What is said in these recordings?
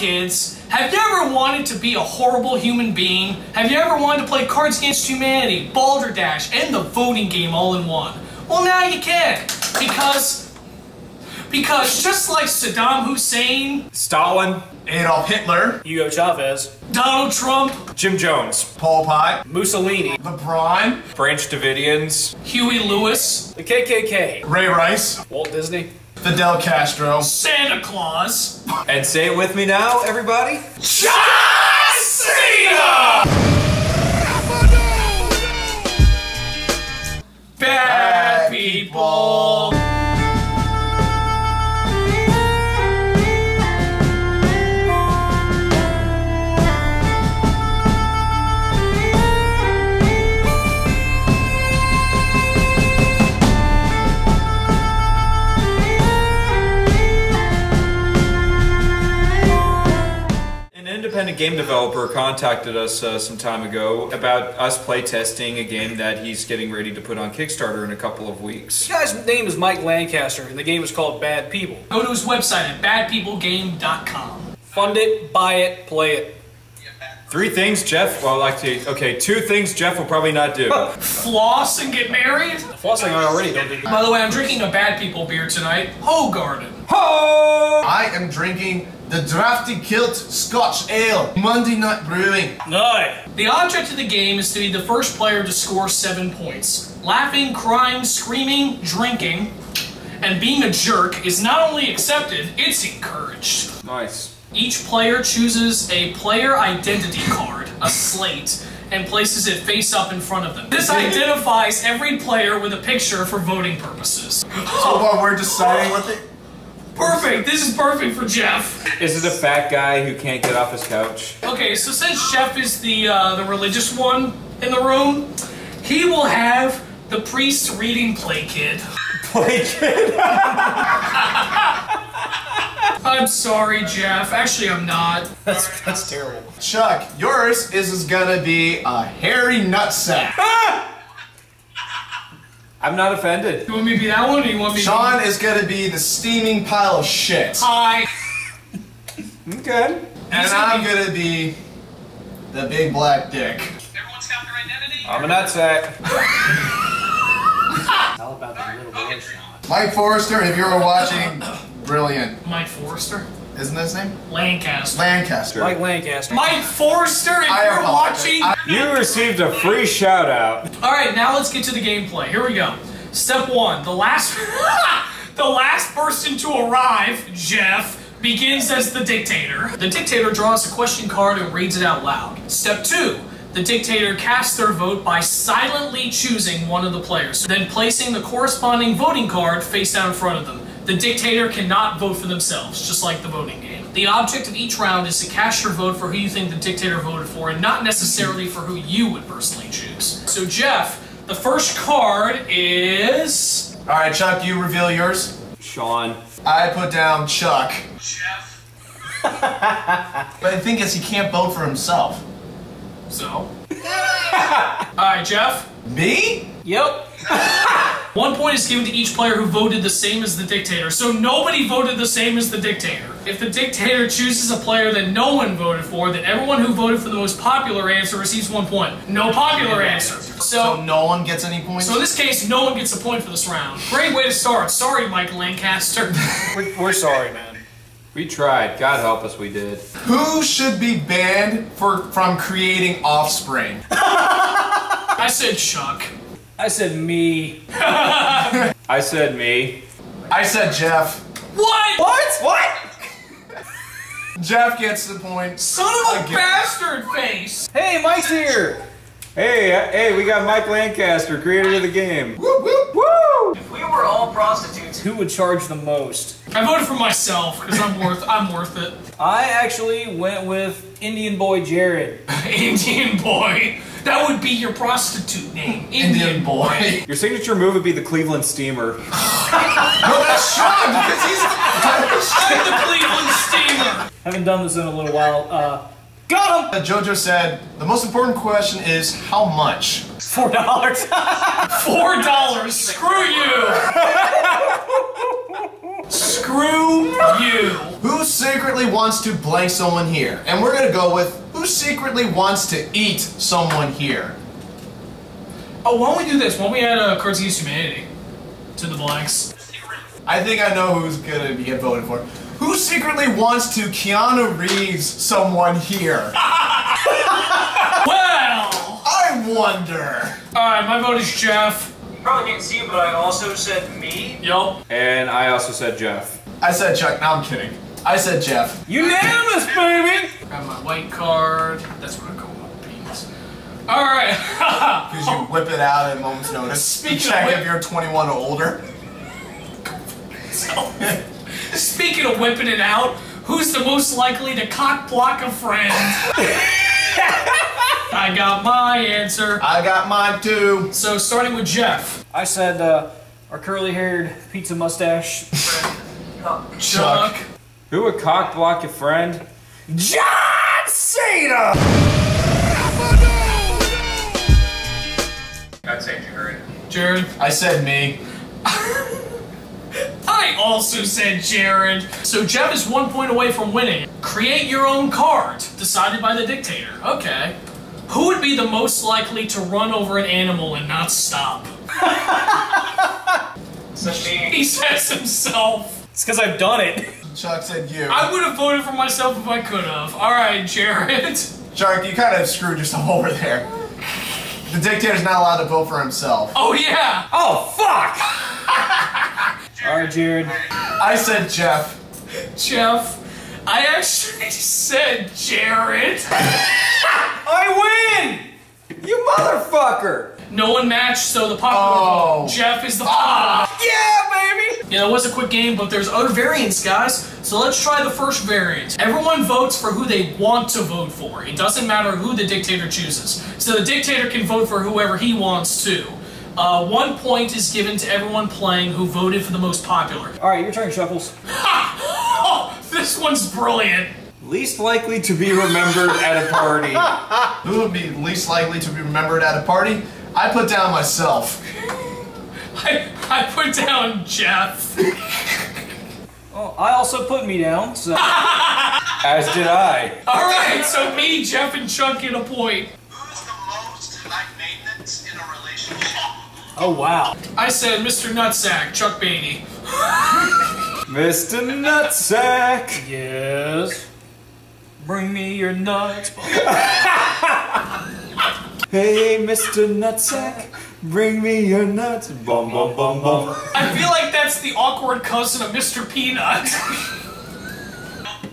kids, have you ever wanted to be a horrible human being? Have you ever wanted to play Cards Against Humanity, Balderdash, and the voting game all in one? Well, now you can, because because just like Saddam Hussein, Stalin, Adolf Hitler, Hugo Chavez, Donald Trump, Jim Jones, Pol Pot, Mussolini, LeBron, Branch Davidians, Huey Lewis, the KKK, Ray Rice, Walt Disney, Fidel Castro, Santa Claus, and say it with me now, everybody. John Cena! Bad people. Game developer contacted us uh, some time ago about us playtesting a game that he's getting ready to put on Kickstarter in a couple of weeks. This guy's name is Mike Lancaster, and the game is called Bad People. Go to his website at badpeoplegame.com. Fund it, buy it, play it. Three things Jeff, well, actually, okay, two things Jeff will probably not do. Floss and get married? Flossing I already don't do. By the way, I'm drinking a Bad People beer tonight. Hoegaarden. Ho! I am drinking the Drafty Kilt Scotch Ale, Monday Night Brewing. No. The object of the game is to be the first player to score seven points. Laughing, crying, screaming, drinking, and being a jerk is not only accepted, it's encouraged. Nice. Each player chooses a player identity card, a slate, and places it face up in front of them. This identifies every player with a picture for voting purposes. So what we're deciding what the Perfect! This is perfect for Jeff. Is it a fat guy who can't get off his couch? Okay, so since Jeff is the uh, the religious one in the room, he will have the priest reading Play Kid. Play kid. I'm sorry, Jeff. Actually, I'm not. That's that's terrible. Chuck, yours is, is gonna be a hairy nutsack. Ah! I'm not offended. You want me to be that one, or you want me? to? Sean is gonna be the steaming pile of shit. To... Hi. Okay. And I'm gonna be the big black dick. Everyone's got their identity. I'm a nutsack. It's all about the little boy shot. Mike Forrester, if you were watching, brilliant. Mike Forrester. Isn't that his name? Lancaster. Lancaster. Mike Lancaster. Mike Forrester, if I you're watching. I- You received a free shout out. All right, now let's get to the gameplay. Here we go. Step one: the last, the last person to arrive, Jeff, begins as the dictator. The dictator draws a question card and reads it out loud. Step two: the dictator casts their vote by silently choosing one of the players, then placing the corresponding voting card face down in front of them. The dictator cannot vote for themselves, just like the voting game. The object of each round is to cast your vote for who you think the dictator voted for, and not necessarily for who you would personally choose. So, Jeff, the first card is. Alright, Chuck, you reveal yours. Sean. I put down Chuck. Jeff. But the thing is, he can't vote for himself. So. Alright, Jeff. Me? Yep. One point is given to each player who voted the same as the dictator, so nobody voted the same as the dictator. If the dictator chooses a player that no one voted for, then everyone who voted for the most popular answer receives one point. No popular answer. So So, no one gets any points? so in this case, no one gets a point for this round. Great way to start. Sorry, Mike Lancaster. We're, we're sorry, man. We tried. God help us, we did. Who should be banned for from creating offspring? I said Chuck. I said me. I said me. I said Jeff. What? What? What? Jeff gets the point. Son of a Again. bastard face! Hey, Mike's here. Hey, hey, we got Mike Lancaster, creator of the game. Whoop, whoop. Woo! If we were all prostitutes, who would charge the most? I voted for myself because I'm worth I'm worth it. I actually went with Indian boy Jared. Indian boy. That would be your prostitute name. Indian, Indian boy. Your signature move would be the Cleveland Steamer. no, that's Sean because he's the. I'm the Cleveland Steamer. Haven't done this in a little while. Uh, got him. Jojo said the most important question is how much. Four dollars. Four dollars. Screw you. Screw you. Who secretly wants to blank someone here? And we're gonna go with who secretly wants to eat someone here? Oh, why don't we do this? Why don't we add uh, Cards Against Humanity to the blanks? I think I know who's gonna get voted for. Who secretly wants to Keanu Reeves someone here? Well, I wonder. alright, my vote is Jeff. You probably can't see, but I also said me. Yup. And I also said Jeff. I said Chuck. No, I'm kidding. I said Jeff. Unanimous, baby! Grab my white card. That's what I call my beans. Alright. Because you whip it out at a moment's notice. Speaking of Check whip- if you're 21 or older. so, Speaking of whipping it out, who's the most likely to cock block a friend? I got my answer. I got mine too. So starting with Jeff. I said, uh, our curly haired pizza mustache. Chuck. Who would cock block a friend? John Cena! I'd say Jared. Jared. I said me. I also said Jared. So Jeff is one point away from winning. Create your own card, decided by the dictator. Okay. Who would be the most likely to run over an animal and not stop? He says himself. It's because I've done it. Chuck said you. I would have voted for myself if I could have. All right, Jared. Chuck, you kind of screwed yourself over there. The dictator's not allowed to vote for himself. Oh yeah. Oh, fuck! Alright, Jared. I said Jeff. Jeff. I actually said Jared. I win! You motherfucker! No one matched, so the popular Oh. vote. Jeff is the popular. Yeah, baby! know, it was a quick game, but there's other variants, guys. So let's try the first variant. Everyone votes for who they want to vote for. It doesn't matter who the dictator chooses. So the dictator can vote for whoever he wants to. Uh, one point is given to everyone playing who voted for the most popular. Alright, your turn, Chuckles. Oh, this one's brilliant. Least likely to be remembered at a party. Who would be least likely to be remembered at a party? I put down myself. I, I put down Jeff. Well, I also put me down, so. As did I. All right, so me, Jeff, and Chuck get a point. Who's the most high maintenance in a relationship? Oh, wow. I said Mr. Nutsack, Chuck Beatty. Mr. Nutsack! Yes. Bring me your nuts. Hey, Mr. Nutsack, bring me your nuts. Bum bum bum bum. I feel like that's the awkward cousin of Mr. Peanut.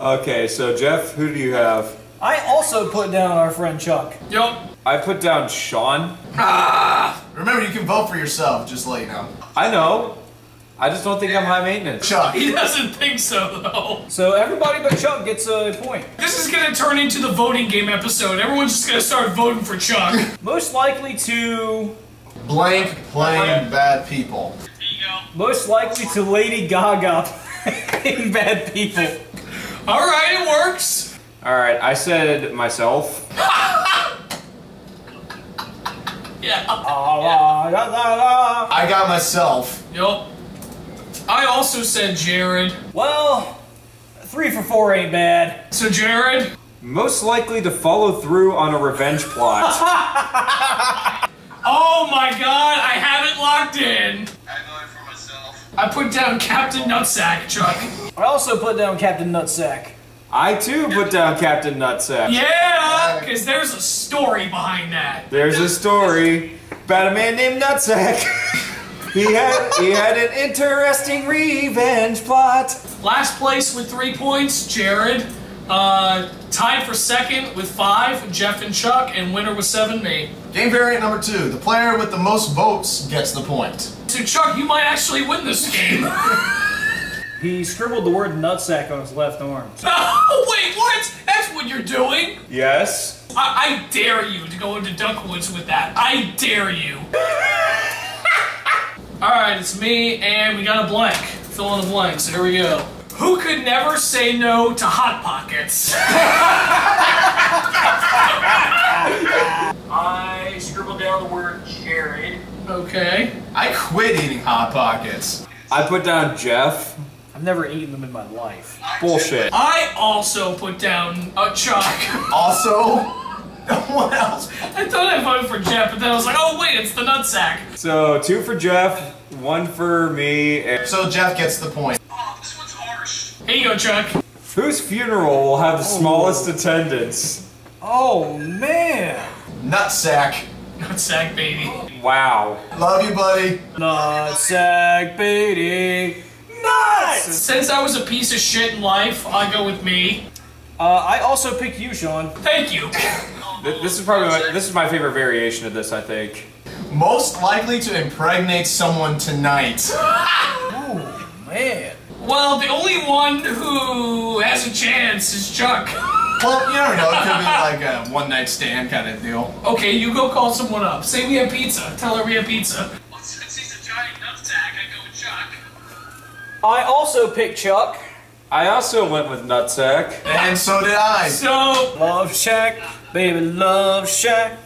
Okay, so Jeff, who do you have? I also put down our friend Chuck. yup. I put down Sean. Ah! Remember, you can vote for yourself, just to let you know. I know. I just don't think I'm high maintenance. Chuck. He doesn't think so, though. So everybody but Chuck gets a point. This is gonna turn into the voting game episode. Everyone's just gonna start voting for Chuck. Most likely to. Blank playing bad people. Most likely to Lady Gaga playing bad people. Alright, it works. Alright, I said myself. Yeah. Ah, la, la, la, la. I got myself. Yup. I also said Jared. Well, three for four ain't bad. So, Jared, Most likely to follow through on a revenge plot. oh my god, I have it locked in. I voted for myself. I put down Captain Nutsack, Chuck. I also put down Captain Nutsack. I too put down Captain Nutsack. Yeah, because there's a story behind that. There's a story about a man named Nutsack. he had he had an interesting revenge plot. Last place with three points, Jared. Uh, tied for second with five, Jeff and Chuck, and winner with seven, me. Game variant number two. The player with the most votes gets the point. So, Chuck, you might actually win this game. He scribbled the word nutsack on his left arm. oh, wait, what? That's what you're doing? Yes. I, I dare you to go into Duckwoods with that. I dare you. Alright, it's me, and we got a blank. Fill in the blank, so here we go. Who could never say no to Hot Pockets? I scribbled down the word Jared. Okay. I quit eating Hot Pockets. I put down Jeff. I've I've never eaten them in my life. Bullshit. I also put down a Chuck. Also, no one else. I thought I voted for Jeff, but then I was like, oh wait, it's the nutsack. So two for Jeff, one for me. And So Jeff gets the point. Here you go, Chuck. whose funeral will have the smallest attendance? Oh man! Nutsack. Nutsack, baby. Wow. Love you, buddy. Nutsack beating nuts. Since I was a piece of shit in life, I go with me. Uh, I also picked you, Sean. Thank you. This is probably my, this is my favorite variation of this. I think. Most likely to impregnate someone tonight. Oh man. Well, the only one who has a chance is Chuck. Well, you never know. It could be like a one night stand kind of deal. Okay, you go call someone up. Say we have pizza. Tell her we have pizza. Well, since he's a giant nutsack, I go with Chuck. I also picked Chuck. I also went with Nutsack. And so did I. So, Love Shack, baby, love Shack.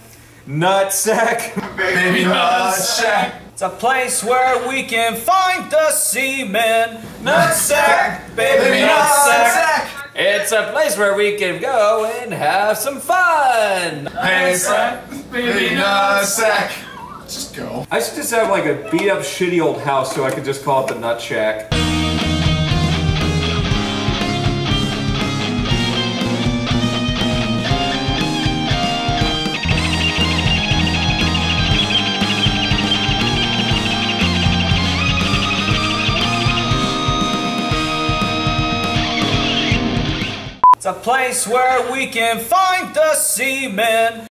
Nutsack. Baby love Nutsack. It's a place where we can find the semen. Nutsack, baby, Baby nutsack. Nutsack. It's a place where we can go and have some fun. nutsack, Baby baby nuts. Nutsack. Just go. I should just have like a beat up shitty old house so I could just call it the Nut Shack. Place where we can find the semen.